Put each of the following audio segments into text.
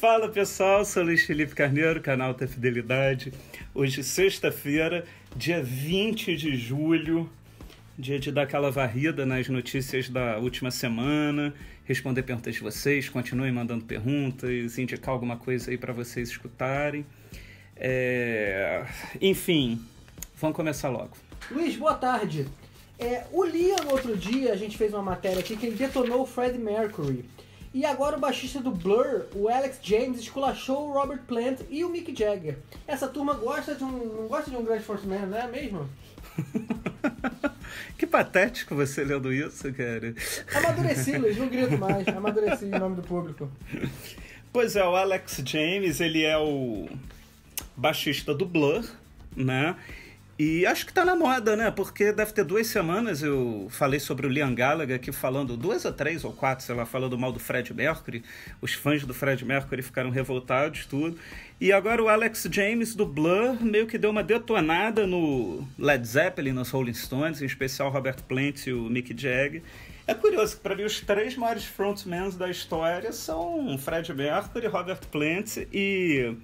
Fala pessoal, sou Luiz Felipe Carneiro, canal da Fidelidade. Hoje, sexta-feira, dia 20 de julho, dia de dar aquela varrida nas notícias da última semana, responder perguntas de vocês, continuem mandando perguntas, indicar alguma coisa aí para vocês escutarem. É... Enfim, vamos começar logo. Luiz, boa tarde. É, o Liam, no outro dia, a gente fez uma matéria aqui que ele detonou o Fred Mercury. E agora o baixista do Blur, o Alex James, esculachou o Robert Plant e o Mick Jagger. Essa turma gosta de um, não gosta de um grande frontman, não é mesmo? que patético você lendo isso, cara. Amadureci, Luiz, não grito mais. Amadureci em nome do público. Pois é, o Alex James, ele é o baixista do Blur, né? E acho que tá na moda, né? Porque deve ter duas semanas eu falei sobre o Liam Gallagher aqui falando, duas ou três ou quatro, sei lá, falando mal do Fred Mercury. Os fãs do Fred Mercury ficaram revoltados, tudo. E agora o Alex James do Blur meio que deu uma detonada no Led Zeppelin, nos Rolling Stones, em especial Robert Plant e o Mick Jagger. É curioso que para mim os três maiores frontmans da história são Fred Mercury, Robert Plant e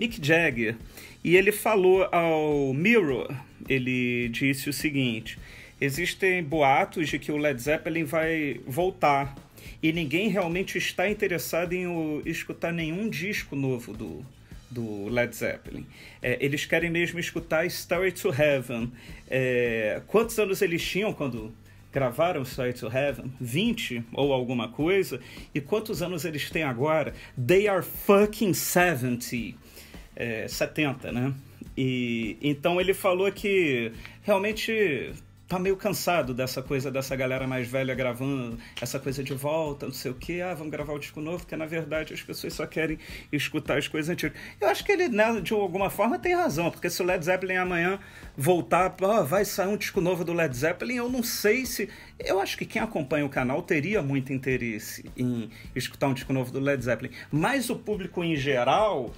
Mick Jagger. E ele falou ao Mirror, ele disse o seguinte: existem boatos de que o Led Zeppelin vai voltar e ninguém realmente está interessado em o, escutar nenhum disco novo do, do Led Zeppelin. É, eles querem mesmo escutar Story to Heaven. É, quantos anos eles tinham quando gravaram Story to Heaven? 20 ou alguma coisa? E quantos anos eles têm agora? They are fucking 70 é, 70, né? E então ele falou que realmente tá meio cansado dessa coisa dessa galera mais velha gravando essa coisa de volta, não sei o que, ah, vamos gravar o disco novo, porque na verdade as pessoas só querem escutar as coisas antigas. Eu acho que ele, né, de alguma forma, tem razão, porque se o Led Zeppelin amanhã voltar, oh, vai sair um disco novo do Led Zeppelin, eu não sei se. Eu acho que quem acompanha o canal teria muito interesse em escutar um disco novo do Led Zeppelin, mas o público em geral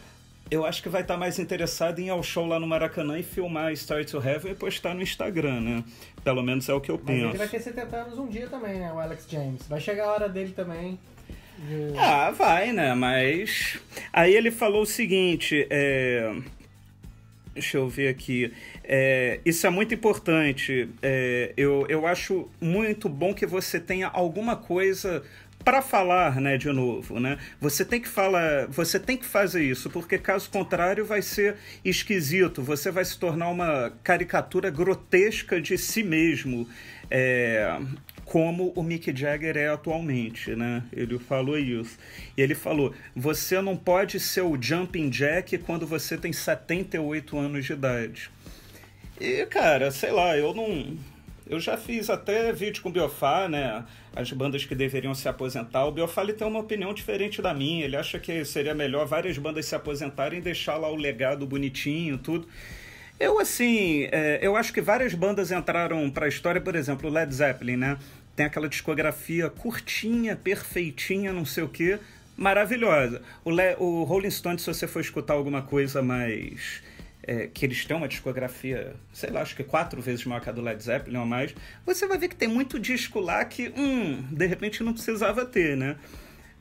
eu acho que vai estar mais interessado em ir ao show lá no Maracanã e filmar Story to Heaven e postar no Instagram, né? Pelo menos é o que eu penso. Mas ele vai ter 70 anos um dia também, né? O Alex James. Vai chegar a hora dele também. De... Ah, vai, né? Mas. Aí ele falou o seguinte: é... Deixa eu ver aqui. É, isso é muito importante. É, eu, eu acho muito bom que você tenha alguma coisa para falar, né, de novo, né? Você tem que falar, você tem que fazer isso, porque caso contrário vai ser esquisito. Você vai se tornar uma caricatura grotesca de si mesmo, é, como o Mick Jagger é atualmente, né? Ele falou isso. E ele falou: você não pode ser o Jumping Jack quando você tem 78 anos de idade. E cara, sei lá, eu não eu já fiz até vídeo com o Biofá, né? As bandas que deveriam se aposentar. O Biofá ele tem uma opinião diferente da minha. Ele acha que seria melhor várias bandas se aposentarem e deixar lá o legado bonitinho, tudo. Eu, assim, é, eu acho que várias bandas entraram para a história, por exemplo, o Led Zeppelin, né? Tem aquela discografia curtinha, perfeitinha, não sei o quê, maravilhosa. O, Le o Rolling Stones, se você for escutar alguma coisa mais é, que eles têm uma discografia, sei lá, acho que quatro vezes maior que a do Led Zeppelin ou mais, você vai ver que tem muito disco lá que, hum, de repente não precisava ter, né?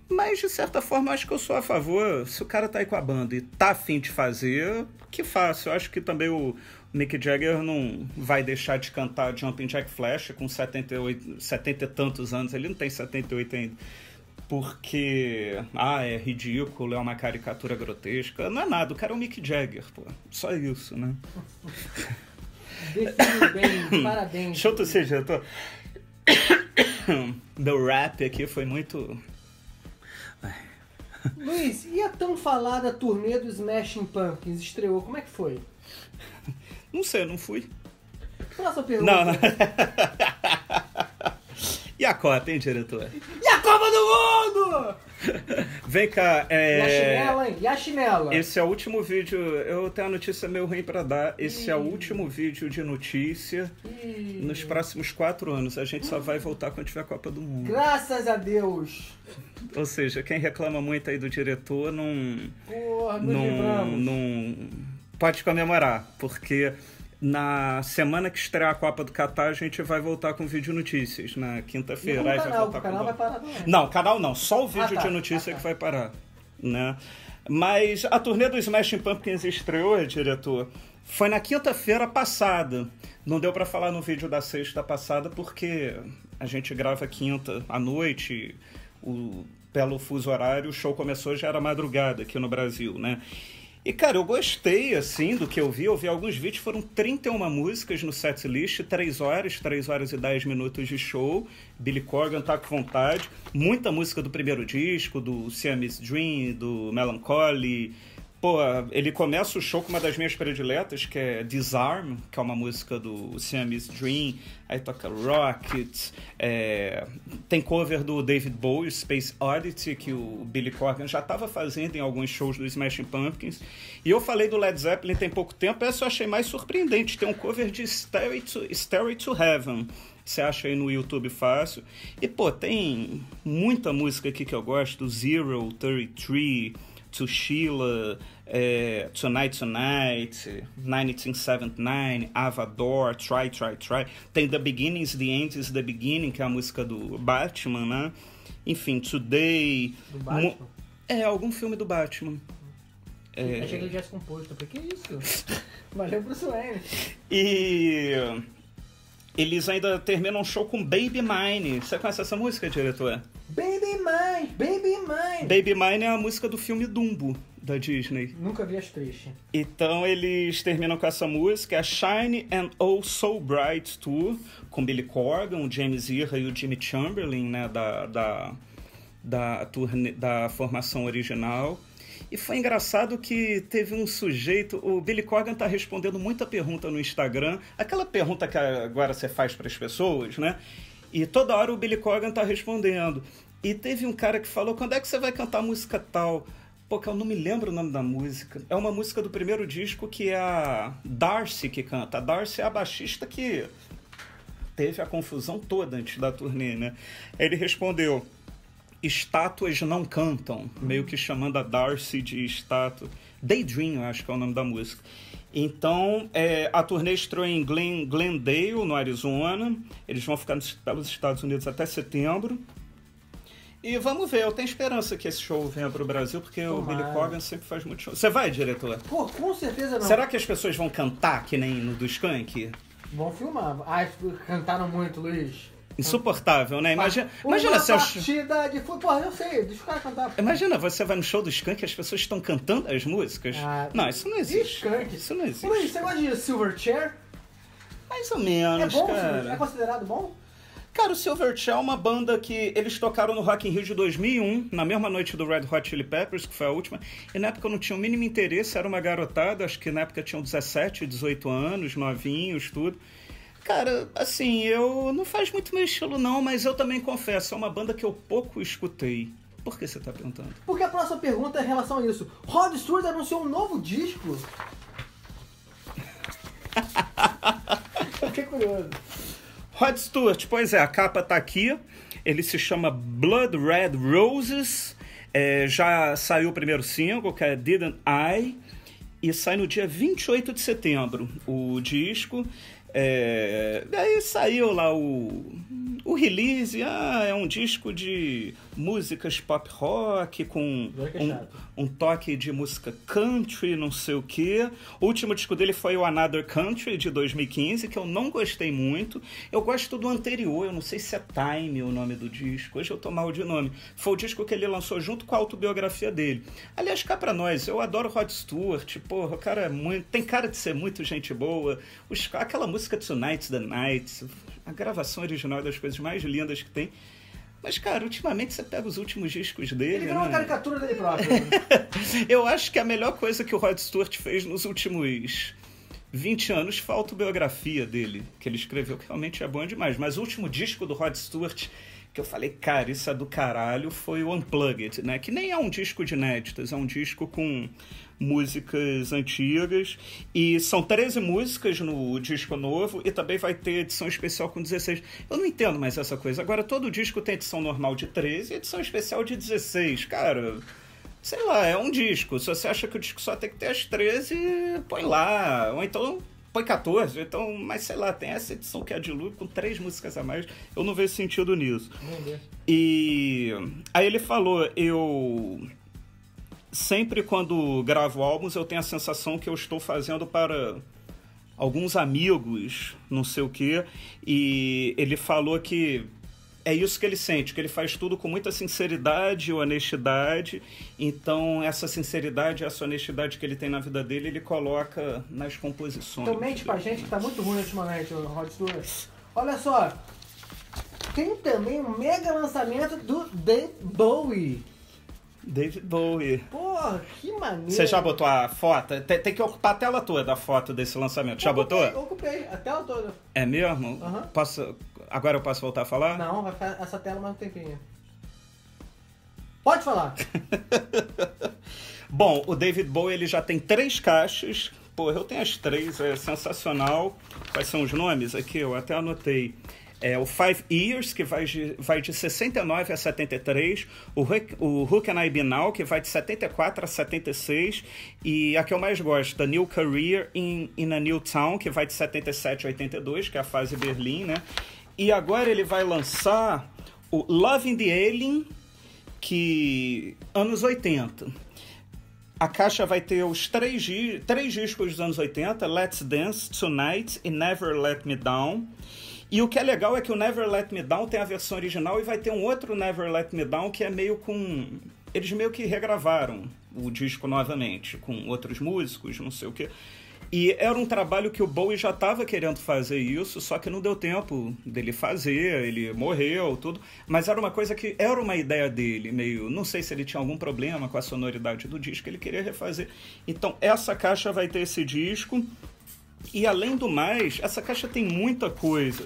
Mas, de certa forma, acho que eu sou a favor. Se o cara tá aí com a banda e tá afim de fazer, que faça. Eu acho que também o Mick Jagger não vai deixar de cantar Jumping Jack Flash com 78, 70 e tantos anos. Ele não tem 78 ainda porque ah, é ridículo, é uma caricatura grotesca. Não é nada, o cara é o Mick Jagger, pô. Só isso, né? Definiu bem, parabéns. Deixa eu tossir, já tô... The rap aqui foi muito... Luiz, e a tão falada turnê do Smashing Pumpkins estreou? Como é que foi? Não sei, eu não fui. Próxima pergunta. Não, não. E a Copa, hein, diretor? E a Copa do Mundo! Vem cá, é... E a chinela, hein? E a chinela? Esse é o último vídeo. Eu tenho uma notícia meio ruim para dar. Esse é o último vídeo de notícia nos próximos quatro anos. A gente só vai voltar quando tiver a Copa do Mundo. Graças a Deus! Ou seja, quem reclama muito aí do diretor não. Porra, não, não pode comemorar, porque na semana que estrear a Copa do Catar, a gente vai voltar com vídeo notícias. Na quinta-feira. Vai voltar o canal com... vai parar. Não, não, canal não. Só o vídeo ah, tá, de notícia ah, tá. que vai parar. né? Mas a turnê do Smashing Pumpkins estreou, diretor, foi na quinta-feira passada. Não deu para falar no vídeo da sexta passada porque a gente grava quinta à noite, o, pelo fuso horário, o show começou já era madrugada aqui no Brasil, né? E, cara, eu gostei, assim, do que eu vi. Eu vi alguns vídeos, foram 31 músicas no setlist, 3 horas, 3 horas e 10 minutos de show. Billy Corgan tá com vontade. Muita música do primeiro disco, do Siamese Dream, do Melancholy, Pô, ele começa o show com uma das minhas prediletas, que é Disarm, que é uma música do Siamese Dream. Aí toca Rocket. É... Tem cover do David Bowie, Space Oddity, que o Billy Corgan já estava fazendo em alguns shows do Smashing Pumpkins. E eu falei do Led Zeppelin tem pouco tempo, essa eu achei mais surpreendente. Tem um cover de Stairway to, Stairway to Heaven. Você acha aí no YouTube fácil. E, pô, tem muita música aqui que eu gosto. Zero, 33 To Sheila, é, Tonight Tonight, 1979, Avador, Try Try Try. Tem The Beginnings, The End is The Beginning, que é a música do Batman, né? Enfim, Today. Do Batman? É, algum filme do Batman. É... Achei que ele tivesse composto. Eu falei, que isso? Valeu pro Wayne. E eles ainda terminam um show com Baby Mine. Você conhece essa música, diretor? Baby Mine, Baby Mine. Baby Mine é a música do filme Dumbo da Disney. Nunca vi as três. Então eles terminam com essa música, a Shine and Oh So Bright Tour, com Billy Corgan, o James Iha e o Jimmy Chamberlain, né, da, da, da, turnê, da formação original. E foi engraçado que teve um sujeito, o Billy Corgan tá respondendo muita pergunta no Instagram, aquela pergunta que agora você faz para as pessoas, né? E toda hora o Billy Corgan tá respondendo. E teve um cara que falou: quando é que você vai cantar música tal? Pô, que eu não me lembro o nome da música. É uma música do primeiro disco que é a Darcy que canta. A Darcy é a baixista que teve a confusão toda antes da turnê, né? Ele respondeu: Estátuas não cantam, meio que chamando a Darcy de estátua. Daydream, eu acho que é o nome da música. Então, é, a turnê estreou em Glen, Glendale, no Arizona. Eles vão ficar nos, pelos Estados Unidos até setembro. E vamos ver, eu tenho esperança que esse show venha para o Brasil, porque Tomara. o Billy Corgan sempre faz muito show. Você vai, diretor? Pô, com certeza não. Será que as pessoas vão cantar que nem no do Skank? Vão filmar. Ah, cantaram muito, Luiz. Insuportável, né? Imagina, Uma imagina se partida de futebol, eu sei, deixa o cara cantar. Imagina, você vai no show do Skank e as pessoas estão cantando as músicas. Ah, não, isso não existe. Skank. Isso não existe. Luiz, você gosta de Silverchair? Mais ou menos, é bom, cara. É considerado bom? Cara, o Silverchair é uma banda que eles tocaram no Rock in Rio de 2001, na mesma noite do Red Hot Chili Peppers, que foi a última. E na época eu não tinha o mínimo interesse, era uma garotada, acho que na época tinham 17, 18 anos, novinhos, tudo. Cara, assim, eu não faz muito meu estilo não, mas eu também confesso, é uma banda que eu pouco escutei. Por que você tá perguntando? Porque a próxima pergunta é em relação a isso. Rod Stewart anunciou um novo disco. Fiquei curioso. Rod Stewart, pois é, a capa tá aqui. Ele se chama Blood Red Roses. É, já saiu o primeiro single, que é Didn't I. E sai no dia 28 de setembro o disco. É, daí saiu lá o, o release, ah, é um disco de músicas pop rock com um, um, toque de música country, não sei o que. O último disco dele foi o Another Country de 2015, que eu não gostei muito. Eu gosto do anterior, eu não sei se é Time o nome do disco, hoje eu tô mal de nome. Foi o disco que ele lançou junto com a autobiografia dele. Aliás, cá pra nós, eu adoro Rod Stewart, porra, o cara é muito. tem cara de ser muito gente boa. Os, aquela música Tonight's the Night, a gravação original é das coisas mais lindas que tem. Mas, cara, ultimamente você pega os últimos discos dele. Ele virou né? uma caricatura dele próprio. Eu acho que a melhor coisa que o Rod Stewart fez nos últimos 20 anos foi a autobiografia dele, que ele escreveu, que realmente é bom demais. Mas o último disco do Rod Stewart, que eu falei, cara, isso é do caralho, foi o Unplugged, né? Que nem é um disco de inéditas, é um disco com músicas antigas. E são 13 músicas no disco novo e também vai ter edição especial com 16. Eu não entendo mais essa coisa. Agora todo disco tem edição normal de 13 e edição especial de 16. Cara, sei lá, é um disco. Se você acha que o disco só tem que ter as 13, põe lá. Ou então põe 14, então, mas sei lá, tem essa edição que é de Lu com três músicas a mais. Eu não vejo sentido nisso. E aí ele falou, eu sempre quando gravo álbuns eu tenho a sensação que eu estou fazendo para alguns amigos, não sei o quê, e ele falou que é isso que ele sente, que ele faz tudo com muita sinceridade e honestidade. Então, essa sinceridade, essa honestidade que ele tem na vida dele, ele coloca nas composições. Então, mente pra gente que tá muito ruim ultimamente, Rod Stewart. Olha só, tem também um mega lançamento do David Bowie. David Bowie. Porra, que maneiro. Você já botou a foto? Tem, tem que ocupar a tela toda a foto desse lançamento. Já ocupei, botou? Ocupei, a tela toda. É mesmo? Uhum. Posso, agora eu posso voltar a falar? Não, vai ficar essa tela mais um tempinho. Pode falar. Bom, o David Bowie ele já tem três caixas. Pô, eu tenho as três, é sensacional. Quais são os nomes aqui? Eu até anotei. É o Five Years, que vai de, vai de 69 a 73, o, o Who Can I Be Now, que vai de 74 a 76, e a que eu mais gosto, The New Career in, in a New Town, que vai de 77 a 82, que é a fase Berlim, né? E agora ele vai lançar o Loving the Alien, que anos 80. A caixa vai ter os três, três discos dos anos 80, Let's Dance, Tonight e Never Let Me Down. E o que é legal é que o Never Let Me Down tem a versão original e vai ter um outro Never Let Me Down que é meio com. Eles meio que regravaram o disco novamente, com outros músicos, não sei o quê. E era um trabalho que o Bowie já estava querendo fazer isso, só que não deu tempo dele fazer, ele morreu, tudo. Mas era uma coisa que era uma ideia dele, meio. Não sei se ele tinha algum problema com a sonoridade do disco, ele queria refazer. Então, essa caixa vai ter esse disco. E além do mais, essa caixa tem muita coisa.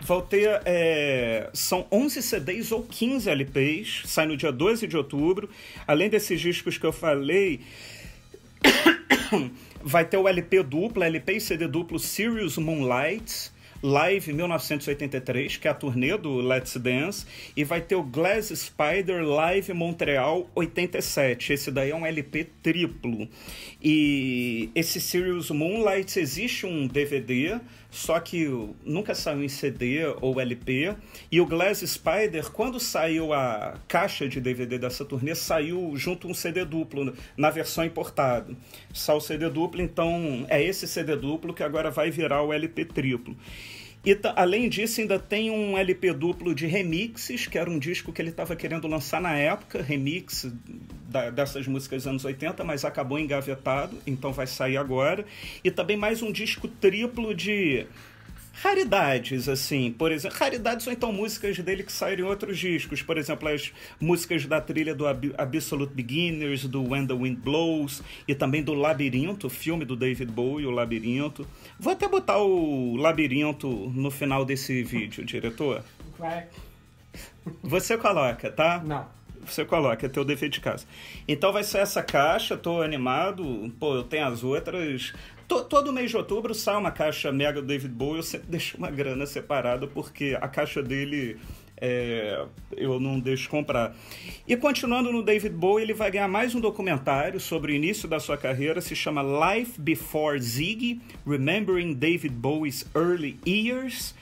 Vão ter. É, são 11 CDs ou 15 LPs, sai no dia 12 de outubro. Além desses discos que eu falei, vai ter o LP duplo, LP e CD duplo Sirius Moonlight. Live 1983, que é a turnê do Let's Dance, e vai ter o Glass Spider Live Montreal 87. Esse daí é um LP triplo. E esse Sirius Moonlight existe um DVD, só que nunca saiu em CD ou LP. E o Glass Spider, quando saiu a caixa de DVD dessa turnê, saiu junto um CD duplo na versão importada. Só o CD duplo, então é esse CD duplo que agora vai virar o LP triplo. E além disso, ainda tem um LP duplo de remixes, que era um disco que ele estava querendo lançar na época, remix da, dessas músicas dos anos 80, mas acabou engavetado, então vai sair agora. E também mais um disco triplo de raridades, assim, por exemplo, raridades ou então músicas dele que saíram em outros discos, por exemplo, as músicas da trilha do Absolute Beginners, do When the Wind Blows e também do Labirinto, filme do David Bowie, o Labirinto. Vou até botar o Labirinto no final desse vídeo, diretor. Vai. Você coloca, tá? Não. Você coloca, é teu defeito de casa. Então vai ser essa caixa, tô animado. Pô, eu tenho as outras todo mês de outubro sai uma caixa mega do David Bowie, eu sempre deixo uma grana separada, porque a caixa dele é, eu não deixo comprar. E continuando no David Bowie, ele vai ganhar mais um documentário sobre o início da sua carreira, se chama Life Before Ziggy, Remembering David Bowie's Early Years.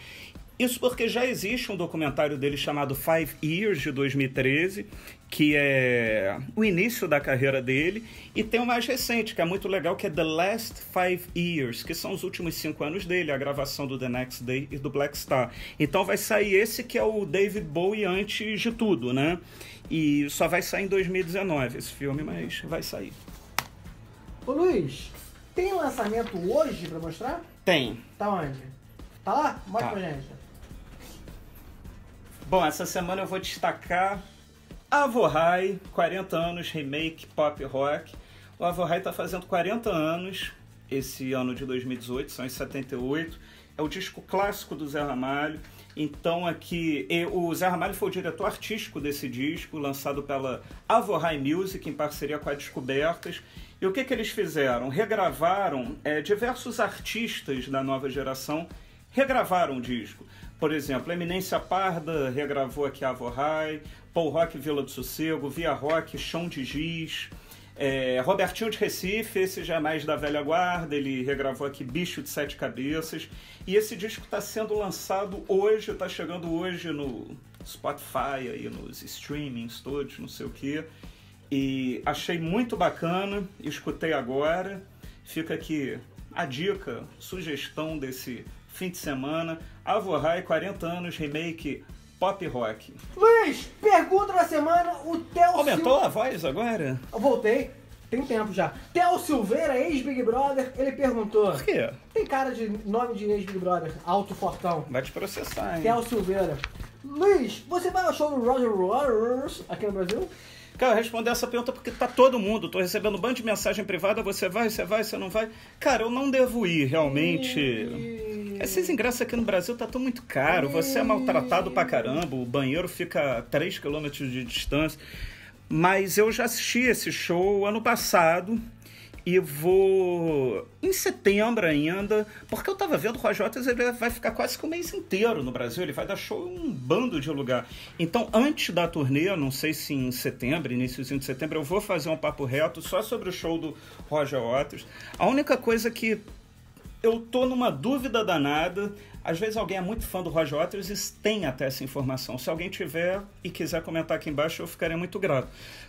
Isso porque já existe um documentário dele chamado Five Years, de 2013, que é o início da carreira dele, e tem o mais recente, que é muito legal, que é The Last Five Years, que são os últimos cinco anos dele, a gravação do The Next Day e do Black Star. Então vai sair esse que é o David Bowie antes de tudo, né? E só vai sair em 2019 esse filme, mas vai sair. Ô Luiz, tem lançamento hoje para mostrar? Tem. Tá onde? Tá lá? Mostra tá. pra gente. Bom, essa semana eu vou destacar Avohai, 40 anos, remake pop rock. O Avohai está fazendo 40 anos esse ano de 2018, são em 78. É o disco clássico do Zé Ramalho. Então aqui, o Zé Ramalho foi o diretor artístico desse disco, lançado pela Avohai Music em parceria com a Descobertas. E o que, que eles fizeram? Regravaram é, diversos artistas da nova geração regravaram o disco. Por exemplo, Eminência Parda regravou aqui Avo High, Paul Rock Vila do Sossego, Via Rock, Chão de Giz, é, Robertinho de Recife, esse já é mais da velha guarda, ele regravou aqui Bicho de Sete Cabeças. E esse disco está sendo lançado hoje, está chegando hoje no Spotify, aí, nos streamings todos, não sei o quê. E achei muito bacana, escutei agora. Fica aqui a dica, sugestão desse fim de semana. Avohai, 40 anos, remake pop rock. Luiz, pergunta da semana, o Theo Aumentou Sil- a voz agora? Eu voltei, tem tempo já. Theo Silveira, ex-Big Brother, ele perguntou. Por quê? Tem cara de nome de ex-Big Brother, alto fortão. Vai te processar, hein? Theo Silveira. Luiz, você vai ao show do Roger Waters aqui no Brasil? Cara, responder essa pergunta porque tá todo mundo. Tô recebendo um bando de mensagem privada. Você vai, você vai, você não vai. Cara, eu não devo ir, realmente. E- Esses ingressos aqui no Brasil tá tudo muito caro. Você é maltratado pra caramba. O banheiro fica a 3 km de distância. Mas eu já assisti esse show ano passado. E vou em setembro ainda, porque eu tava vendo o Waters, ele vai ficar quase que o mês inteiro no Brasil, ele vai dar show em um bando de lugar. Então, antes da turnê, não sei se em setembro, iníciozinho de setembro, eu vou fazer um papo reto só sobre o show do Roger Waters. A única coisa que eu tô numa dúvida danada. Às vezes alguém é muito fã do Roger Waters e tem até essa informação. Se alguém tiver e quiser comentar aqui embaixo, eu ficaria muito grato.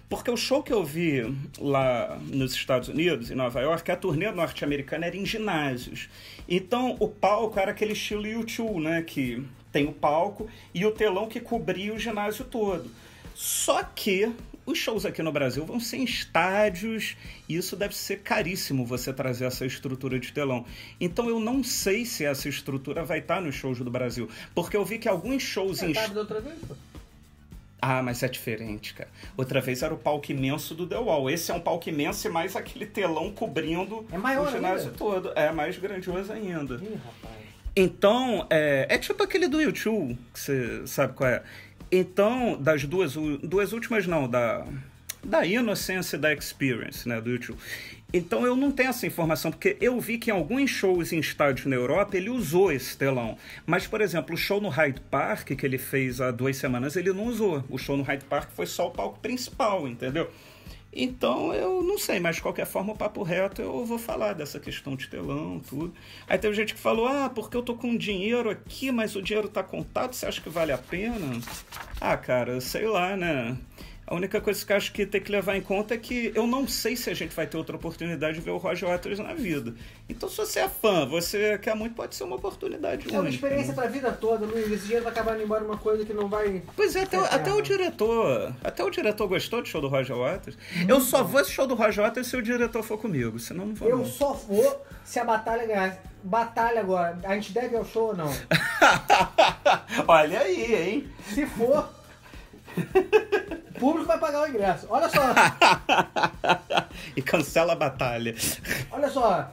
Porque o show que eu vi lá nos Estados Unidos, em Nova York, a turnê norte-americana era em ginásios. Então o palco era aquele estilo YouTube, né? Que tem o palco e o telão que cobria o ginásio todo. Só que os shows aqui no Brasil vão ser em estádios e isso deve ser caríssimo você trazer essa estrutura de telão. Então eu não sei se essa estrutura vai estar nos shows do Brasil, porque eu vi que alguns shows em Você tava da outra vez, pô? ah, mas é diferente, cara. Outra vez era o palco imenso do The Wall. Esse é um palco imenso e mais aquele telão cobrindo É o ginásio ainda? todo. É mais grandioso ainda. Ih, rapaz. Então, é, é tipo aquele do YouTube, que você sabe qual é. Então, das duas, duas últimas, não, da, da Innocence e da Experience, né, do YouTube. Então, eu não tenho essa informação, porque eu vi que em alguns shows em estádios na Europa ele usou esse telão. Mas, por exemplo, o show no Hyde Park, que ele fez há duas semanas, ele não usou. O show no Hyde Park foi só o palco principal, entendeu? Então eu não sei, mas de qualquer forma, o papo reto eu vou falar dessa questão de telão, tudo. Aí teve gente que falou: ah, porque eu tô com dinheiro aqui, mas o dinheiro tá contado, você acha que vale a pena? Ah, cara, sei lá, né? A única coisa que eu acho que tem que levar em conta é que eu não sei se a gente vai ter outra oportunidade de ver o Roger Waters na vida. Então, se você é fã, você quer muito, pode ser uma oportunidade É uma única, experiência né? pra vida toda, Luiz. Esse dinheiro vai acabar indo embora uma coisa que não vai. Pois é, até, É, até é. o diretor. Até o diretor gostou do show do Roger Waters. eu só vou esse show do Roger Waters se o diretor for comigo, senão não vou. Eu não. só vou se a batalha ganhar. Batalha agora. A gente deve ao show ou não? Olha aí, hein? Se for. O público vai pagar o ingresso. Olha só, e cancela a batalha. olha só.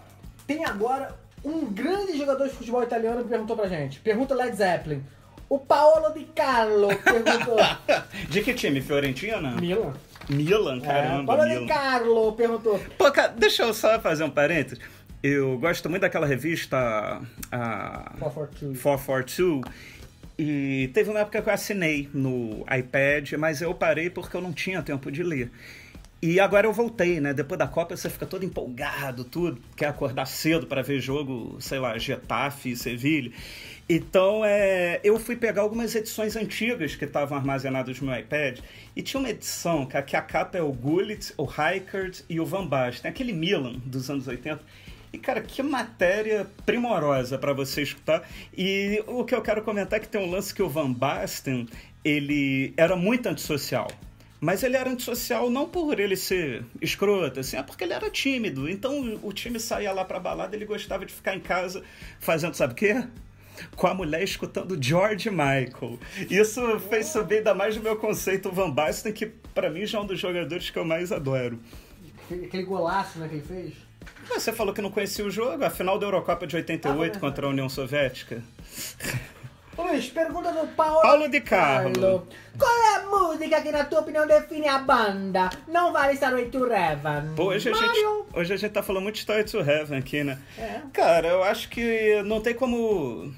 Tem agora um grande jogador de futebol italiano que perguntou pra gente. Pergunta Led Zeppelin. O Paolo Di Carlo perguntou. De que time? Fiorentina? Milan. Milan, É, caramba, Paolo Di Milan. Carlo perguntou. Pô, cara, deixa eu só fazer um parênteses. Eu gosto muito daquela revista, a 442. 442. E teve uma época que eu assinei no iPad, mas eu parei porque eu não tinha tempo de ler. E agora eu voltei, né? Depois da Copa você fica todo empolgado, tudo, quer acordar cedo para ver jogo, sei lá, Getafe, Sevilha. Então, é, eu fui pegar algumas edições antigas que estavam armazenadas no meu iPad e tinha uma edição que a, capa é o Gullit, o Rijkaard e o Van Basten, aquele Milan dos anos 80. E, cara, que matéria primorosa para você escutar. E o que eu quero comentar é que tem um lance que o Van Basten, ele era muito antissocial. Mas ele era antissocial não por ele ser escroto, assim, é porque ele era tímido. Então o time saía lá pra balada, ele gostava de ficar em casa fazendo, sabe o quê? Com a mulher escutando George Michael. Isso fez subir ainda mais o meu conceito Van Basten, que pra mim já é um dos jogadores que eu mais adoro. Aquele golaço né, que ele fez. Você falou que não conhecia o jogo, a final da Eurocopa de 88 Ah, contra a União Soviética. Luiz, pergunta do Paulo. Paulo Di Carlo. Qual é a música que, na tua opinião, define a banda? Não vale Starway to Heaven. Pô, hoje a, gente, hoje a gente tá falando muito de Story to Heaven aqui, né? É. Cara, eu acho que não tem como.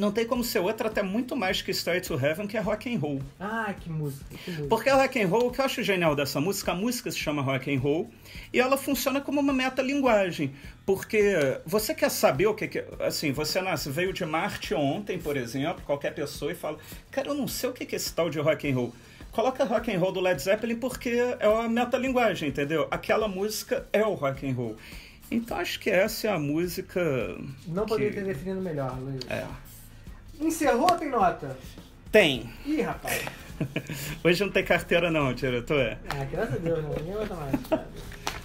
Não tem como ser outra, até muito mais que Story to Heaven, que é rock and roll. Ah, que música, que música. Porque a rock and roll, o que eu acho genial dessa música, a música se chama rock and roll e ela funciona como uma metalinguagem. Porque você quer saber o que que. Assim, você nasce, veio de Marte ontem, por exemplo, qualquer pessoa e fala: Cara, eu não sei o que que é esse tal de rock and roll. coloca rock and roll do Led Zeppelin porque é uma metalinguagem, entendeu? Aquela música é o rock and roll. Então acho que essa é a música. Não que... poderia ter definido melhor, Luiz. É. Encerrou ou tem nota? Tem. Ih, rapaz. Hoje não tem carteira não, diretor. Ah, graças a Deus, não. Ninguém aguenta mais.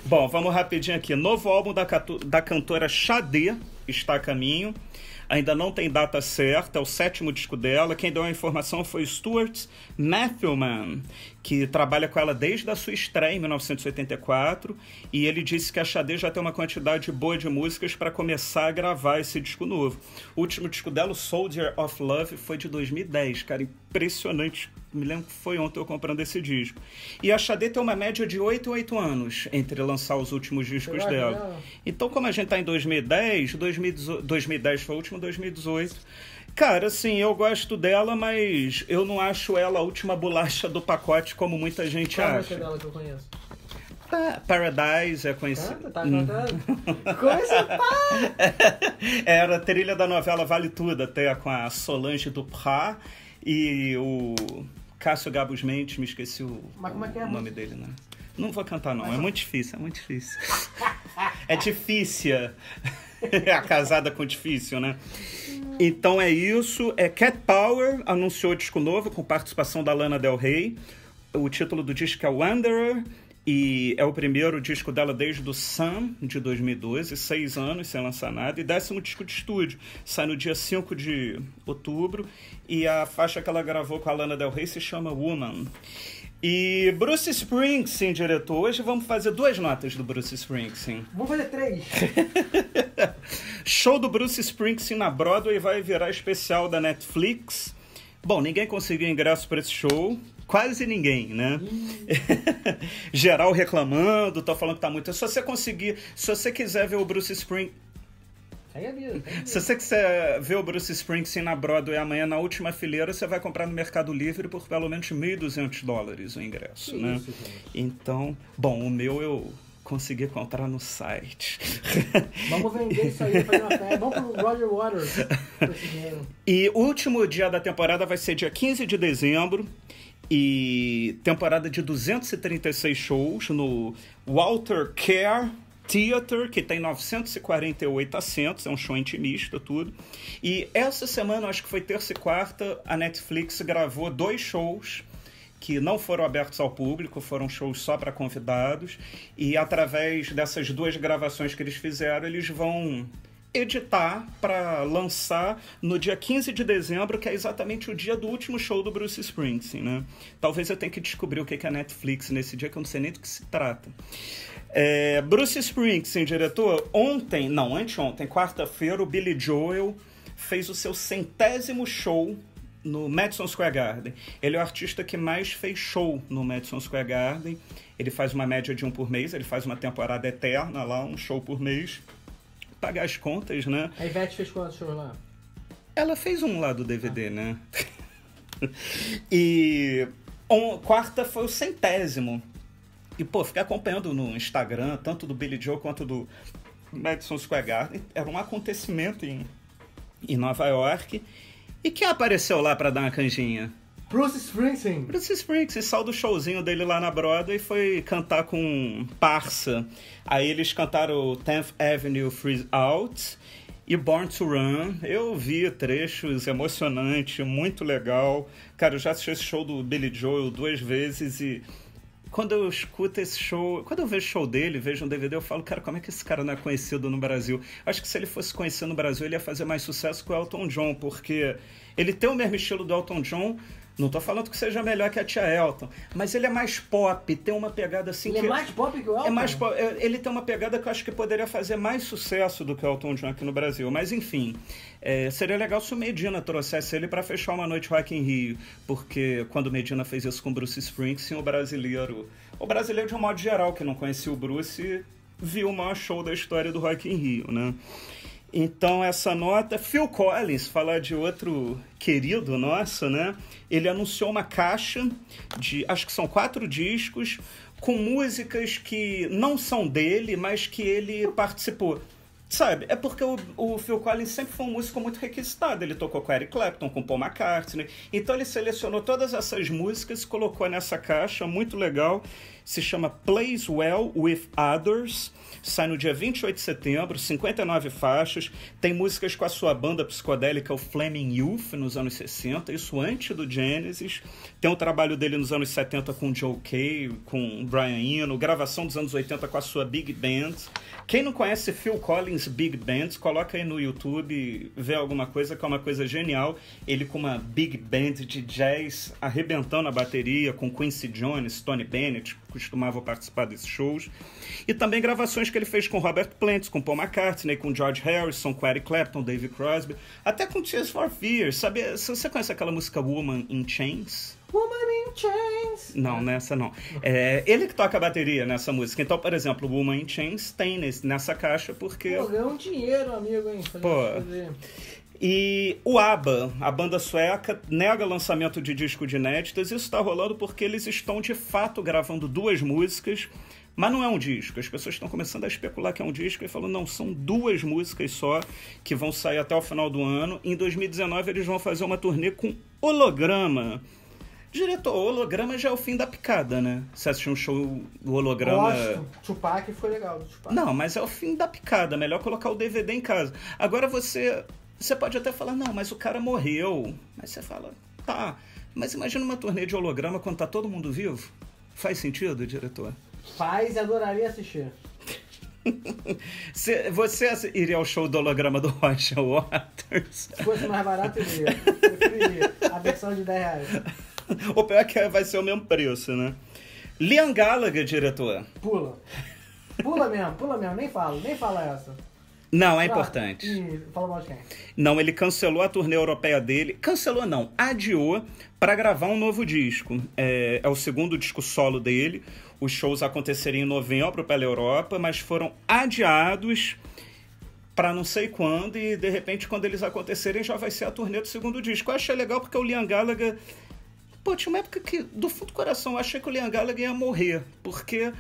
Bom, vamos rapidinho aqui. Novo álbum da, da cantora Xadê está a caminho. Ainda não tem data certa, é o sétimo disco dela. Quem deu a informação foi Stuart Matthewman, que trabalha com ela desde a sua estreia em 1984. E ele disse que a Xadê já tem uma quantidade boa de músicas para começar a gravar esse disco novo. O último disco dela, o Soldier of Love, foi de 2010. Cara, impressionante me lembro que foi ontem eu comprando esse disco. E a Xadê tem uma média de 8 em 8 anos entre lançar os últimos discos Será dela. Então, como a gente tá em 2010, 2018, 2010 foi o último, 2018. Cara, assim, eu gosto dela, mas eu não acho ela a última bolacha do pacote, como muita gente Qual a música acha. dela que eu conheço? Paradise é conhecido. Canta, tá cantando. Coisa pá! Era a trilha da novela Vale Tudo, até com a Solange Duprat e o Cássio Gabos Mendes, me esqueci o, é que é o nome dele, né? Não vou cantar, não. É muito difícil, é muito difícil. É difícil. É a casada com difícil, né? Então é isso. É Cat Power anunciou disco novo com participação da Lana Del Rey. O título do disco é Wanderer. E é o primeiro disco dela desde o Sun, de 2012, seis anos sem lançar nada, e décimo disco de estúdio. Sai no dia 5 de outubro, e a faixa que ela gravou com a Lana Del Rey se chama Woman. E Bruce Springsteen, diretor, hoje vamos fazer duas notas do Bruce Springsteen. Vamos fazer três. Show do Bruce Springsteen na Broadway vai virar especial da Netflix. Bom, ninguém conseguiu ingresso para esse show. Quase ninguém, né? Geral reclamando, tô falando que tá muito. Se você conseguir, se você quiser ver o Bruce Springsteen. Se você quiser ver o Bruce Springsteen na Broadway amanhã na última fileira, você vai comprar no Mercado Livre por pelo menos 1.200 dólares o ingresso, Que né? isso. Então, bom, o meu eu consegui comprar no site. Vamos vender isso aí, fazer uma festa. Vamos pro Roger Waters com esse dinheiro. E o último dia da temporada vai ser dia 15 de dezembro. E temporada de 236 shows no Walter Care Theater, que tem 948 assentos, é um show intimista, tudo. E essa semana, acho que foi terça e quarta, a Netflix gravou dois shows que não foram abertos ao público, foram shows só para convidados. E através dessas duas gravações que eles fizeram, eles vão editar para lançar no dia 15 de dezembro, que é exatamente o dia do último show do Bruce Springsteen, né? Talvez eu tenha que descobrir o que é a Netflix nesse dia, que eu não sei nem do que se trata. É, Bruce Springsteen, diretor, ontem, não, anteontem, quarta-feira, o Billy Joel fez o seu centésimo show no Madison Square Garden. Ele é o artista que mais fez show no Madison Square Garden. Ele faz uma média de um por mês, ele faz uma temporada eterna lá, um show por mês. Pagar as contas, né? A Ivete fez quantos shows lá? Ela fez um lá do DVD, né? e on- quarta foi o centésimo. E, pô, fiquei acompanhando no Instagram, tanto do Billy Joe quanto do Madison Square Garden. Era um acontecimento em, em Nova York. E quem apareceu lá pra dar uma canjinha? Bruce Springsteen. Bruce Springsteen saiu do showzinho dele lá na Broadway e foi cantar com um parça. Aí eles cantaram o 10th Avenue Freeze Out e Born to Run. Eu vi trechos emocionantes, muito legal. Cara, eu já assisti esse show do Billy Joel duas vezes e quando eu escuto esse show, quando eu vejo show dele, vejo um DVD, eu falo, cara, como é que esse cara não é conhecido no Brasil? Acho que se ele fosse conhecido no Brasil, ele ia fazer mais sucesso que o Elton John, porque ele tem o mesmo estilo do Elton John. Não tô falando que seja melhor que a tia Elton, mas ele é mais pop, tem uma pegada assim Ele que é mais pop que o Elton? é mais po- é, ele tem uma pegada que eu acho que poderia fazer mais sucesso do que o Elton John aqui no Brasil. Mas enfim, é, seria legal se o Medina trouxesse ele para fechar uma noite Rock in Rio, porque quando o Medina fez isso com o Bruce Springsteen, o brasileiro, o brasileiro de um modo geral que não conhecia o Bruce, viu o maior show da história do Rock in Rio, né? Então, essa nota, Phil Collins, falar de outro querido nosso, né? Ele anunciou uma caixa de, acho que são quatro discos, com músicas que não são dele, mas que ele participou. Sabe, é porque o, o, Phil Collins sempre foi um músico muito requisitado. Ele tocou com Eric Clapton, com Paul McCartney. Então ele selecionou todas essas músicas colocou nessa caixa, muito legal. Se chama Plays Well with Others. Sai no dia 28 de setembro, 59 faixas. Tem músicas com a sua banda psicodélica, o Flaming Youth, nos anos 60, isso antes do Genesis. Tem o trabalho dele nos anos 70 com Joe Kay, com Brian Eno, gravação dos anos 80 com a sua Big Band. Quem não conhece Phil Collins Big Band, coloca aí no YouTube, vê alguma coisa que é uma coisa genial. Ele com uma Big Band de jazz arrebentando a bateria, com Quincy Jones, Tony Bennett, costumavam participar desses shows. E também gravações que ele fez com Robert Plant, com Paul McCartney, com George Harrison, com Eric Clapton, David Crosby, até com Tears for Fears. Sabe, você conhece aquela música Woman in Chains? Woman in Chains. Não, nessa não. É ele que toca a bateria nessa música. Então, por exemplo, Woman in Chains tem nesse, nessa caixa porque. Pô, ganhou um dinheiro, amigo, hein? Pô. E o ABBA, a banda sueca, nega lançamento de disco de inéditas. Isso está rolando porque eles estão de fato gravando duas músicas, mas não é um disco. As pessoas estão começando a especular que é um disco e falando, não, são duas músicas só que vão sair até o final do ano. Em 2019 eles vão fazer uma turnê com holograma. Diretor, holograma já é o fim da picada, né? Você assistiu um show do holograma. Gosto. Tupac foi legal. Tupac. Não, mas é o fim da picada. Melhor colocar o DVD em casa. Agora você. Você pode até falar, não, mas o cara morreu. Mas você fala, tá. Mas imagina uma turnê de holograma quando tá todo mundo vivo. Faz sentido, diretor? Faz e adoraria assistir. Você iria ao show do holograma do Roger Waters? Se fosse mais barato, eu iria. Preferiria. A versão de 10 reais. o pior é que vai ser o mesmo preço, né? Liam Gallagher, diretor. Pula. Pula mesmo, pula mesmo, nem fala, nem fala essa. Não, é importante. E fala mal de quem? Não, ele cancelou a turnê europeia dele. Cancelou não, adiou para gravar um novo disco. É, é, o segundo disco solo dele. Os shows aconteceriam em novembro pela Europa, mas foram adiados para não sei quando e de repente quando eles acontecerem já vai ser a turnê do segundo disco. Eu achei legal porque o Liam Gallagher Pô, tinha uma época que, do fundo do coração, eu achei que o Liam Gallagher ia morrer, porque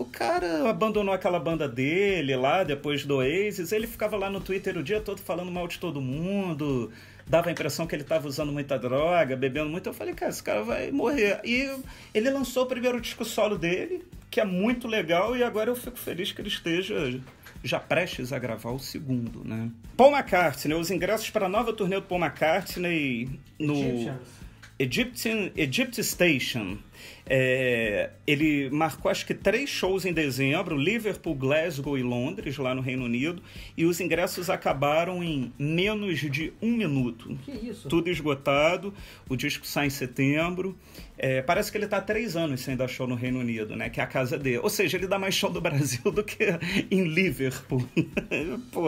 o cara abandonou aquela banda dele lá, depois do Oasis, ele ficava lá no Twitter o dia todo falando mal de todo mundo, dava a impressão que ele estava usando muita droga, bebendo muito. Eu falei, cara, esse cara vai morrer. E ele lançou o primeiro disco solo dele, que é muito legal, e agora eu fico feliz que ele esteja já prestes a gravar o segundo, né? Paul McCartney, os ingressos para a nova turnê do Paul McCartney no... Egyptian, Egypt Station. É, ele marcou acho que três shows em dezembro: Liverpool, Glasgow e Londres, lá no Reino Unido. E os ingressos acabaram em menos de um minuto. Que isso? Tudo esgotado. O disco sai em setembro. É, parece que ele está há três anos sem dar show no Reino Unido, né? Que é a casa dele. Ou seja, ele dá mais show do Brasil do que em Liverpool. Pô.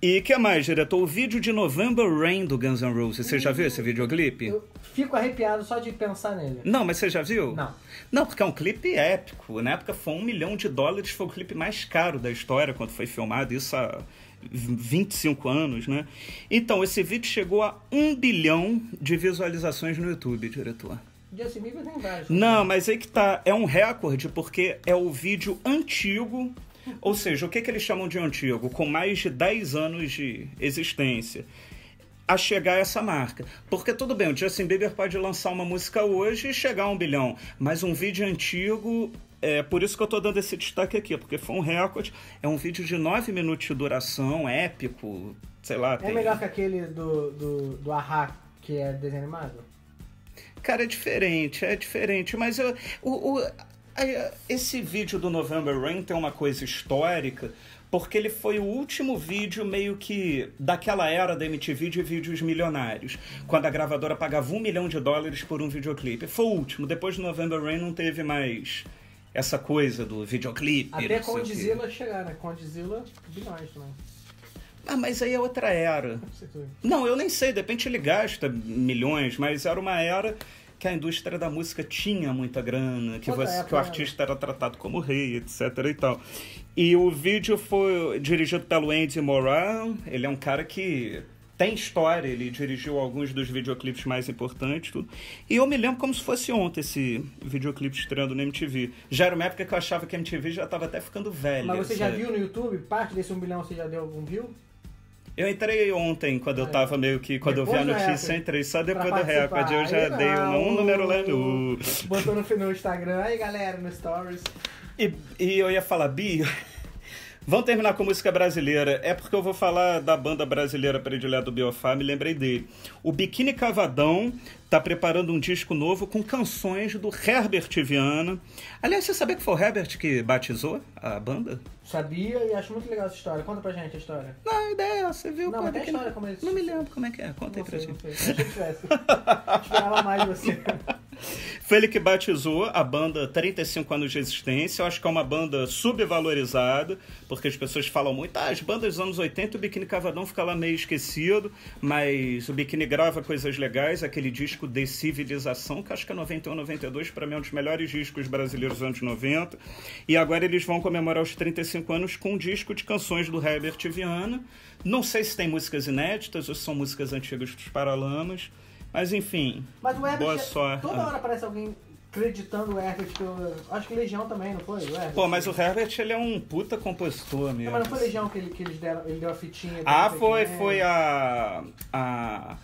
E que mais, diretor? O vídeo de November Rain do Guns N' Roses. Você já viu esse videoclipe? Eu fico arrepiado só de pensar nele. Não, mas você já viu? Não. Não, porque é um clipe épico. Na época foi um milhão de dólares, foi o clipe mais caro da história quando foi filmado, isso há 25 anos, né? Então, esse vídeo chegou a um bilhão de visualizações no YouTube, diretor. Justin Bieber tem vários. Não, mas aí que tá. É um recorde, porque é o vídeo antigo ou seja, o que, que eles chamam de antigo? Com mais de 10 anos de existência. A chegar a essa marca. Porque tudo bem, o Justin Bieber pode lançar uma música hoje e chegar a um bilhão. Mas um vídeo antigo é por isso que eu estou dando esse destaque aqui, porque foi um recorde. É um vídeo de 9 minutos de duração, épico, sei lá. É tem... melhor que aquele do, do, do Ahá, que é desenho animado? Cara, é diferente, é diferente. Mas eu, o, o, esse vídeo do November Rain tem uma coisa histórica, porque ele foi o último vídeo meio que daquela era da MTV de vídeos milionários, quando a gravadora pagava um milhão de dólares por um videoclipe. Foi o último. Depois do November Rain não teve mais essa coisa do videoclipe. Até Condzilla chegar, né? Condzilla, bilhões também. Ah, mas aí é outra era. Não, eu nem sei, de repente ele gasta milhões, mas era uma era que a indústria da música tinha muita grana, que, você, que o artista era tratado como rei, etc e tal. E o vídeo foi dirigido pelo Andy Moran, ele é um cara que tem história, ele dirigiu alguns dos videoclipes mais importantes, tudo. E eu me lembro como se fosse ontem esse videoclipe estreando na MTV. Já era uma época que eu achava que a MTV já estava até ficando velha. Mas você já sabe? viu no YouTube? Parte desse um bilhão você já deu algum view? Eu entrei ontem, quando eu tava meio que. Quando eu vi a É. Depois notícia, eu entrei só depois do recorde. Eu já dei um, um número lá no. Botou no, no Instagram. Aí, galera, no Stories. E, e eu ia falar, Bi, vamos terminar com música brasileira. É porque eu vou falar da banda brasileira predileta do Biofá, me lembrei dele. O Biquíni Cavadão tá preparando um disco novo com canções do Herbert Viana. Aliás, você sabia que foi o Herbert que batizou a banda? Sabia e acho muito legal essa história. Conta pra gente a história. Não, a ideia é essa, você viu? Não, mas tem história como eles- Não me lembro como é que é, conta aí Não pra sei, gente. não sei. Achei que tivesse. Esperava mais você. Foi ele que batizou a banda 35 anos de existência. Eu acho que é uma banda subvalorizada, porque as pessoas falam muito, ah, as bandas dos anos 80, o Biquíni Cavadão fica lá meio esquecido, mas o Biquíni grava coisas legais, aquele disco de civilização, que acho que é 91, 92, para mim é um dos melhores discos brasileiros dos anos 90. E agora eles vão comemorar os 35 anos com um disco de canções do Herbert Viana. Não sei se tem músicas inéditas ou se são músicas antigas dos Paralamas. Mas enfim, Mas o Herbert, boa sorte. toda hora aparece alguém acreditando o Herbert. Que eu, acho que Legião também, não foi? Pô, mas o Herbert ele é um puta compositor Não, mesmo. mas não foi Legião que, ele, que eles deram, ele deu a fitinha. Ah, não foi, quem. foi a, a.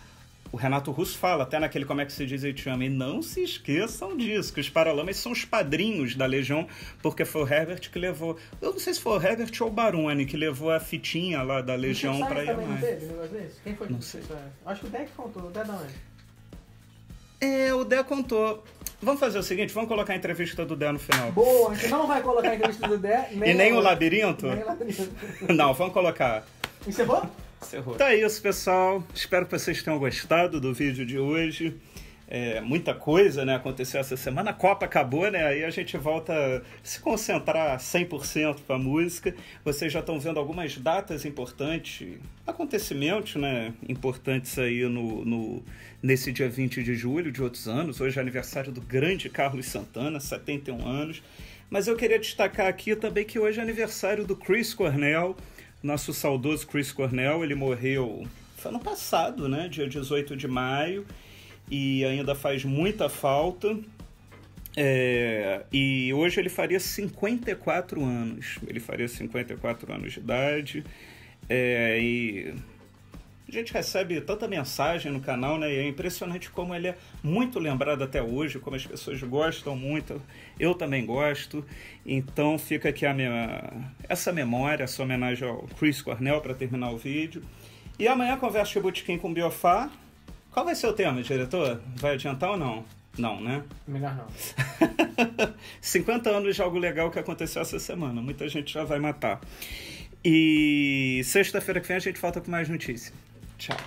O Renato Russo fala, até naquele Como é que se diz aí te ama, e não se esqueçam disso, que os Paralamas são os padrinhos da Legião, porque foi o Herbert que levou. Eu não sei se foi o Herbert ou o Baroni que levou a fitinha lá da Legião pra também não teve negócio desse? Quem foi que Não fez sei. Acho que o Deck contou. O Deck não é. É, o Dé contou. Vamos fazer o seguinte, vamos colocar a entrevista do Dé no final. Boa, a gente não vai colocar a entrevista do Deck. E nem o labirinto? Nem o labirinto. Não, vamos colocar. Encerrou? É isso, pessoal. Espero que vocês tenham gostado do vídeo de hoje. É, muita coisa né, aconteceu essa semana. A Copa acabou, né? Aí a gente volta a se concentrar 100% para a música. Vocês já estão vendo algumas datas importantes, acontecimentos né, importantes aí no, no, nesse dia 20 de julho de outros anos. Hoje é aniversário do grande Carlos Santana, 71 anos. Mas eu queria destacar aqui também que hoje é aniversário do Chris Cornell, nosso saudoso Chris Cornell. Ele morreu foi ano passado, né? Dia 18 de maio. E ainda faz muita falta. É, e hoje ele faria 54 anos. Ele faria 54 anos de idade. É, e a gente recebe tanta mensagem no canal, né? E é impressionante como ele é muito lembrado até hoje, como as pessoas gostam muito. Eu também gosto. Então fica aqui a minha, essa memória, essa homenagem ao Chris Cornell para terminar o vídeo. E amanhã conversa de Botequim com o Biofá. Qual vai ser o tema, diretor? Vai adiantar ou não? Não, né? Melhor não. 50 anos de algo legal que aconteceu essa semana. Muita gente já vai matar. E sexta-feira que vem a gente volta com mais notícia. Ciao.